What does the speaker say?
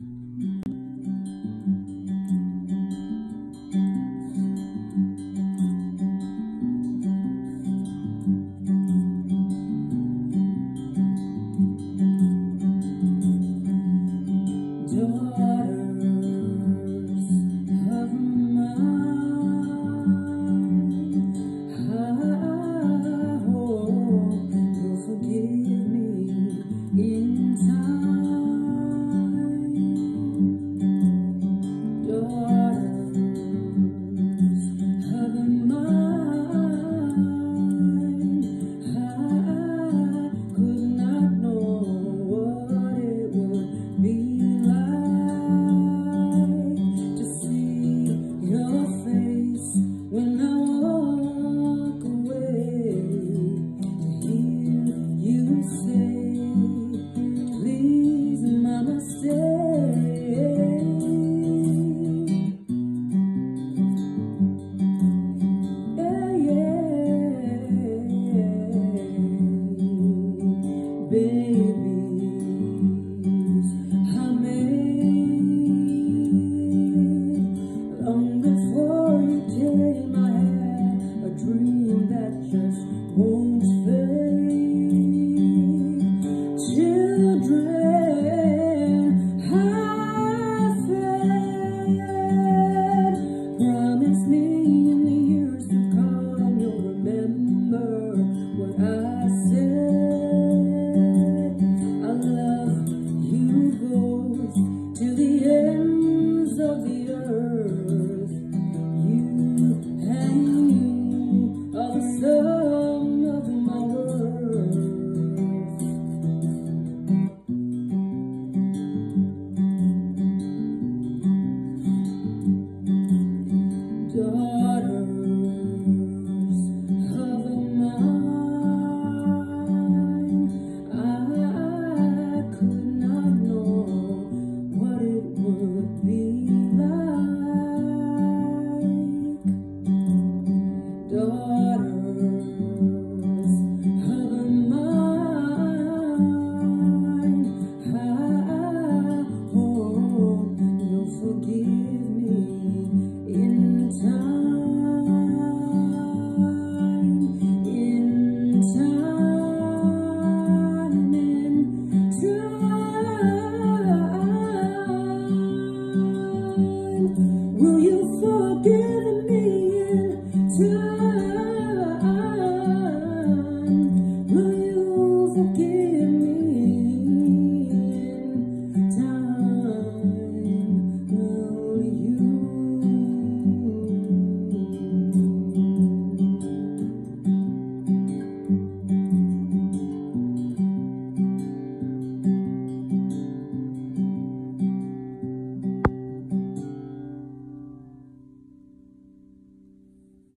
Joy just won't fade. Children, I said, promise me.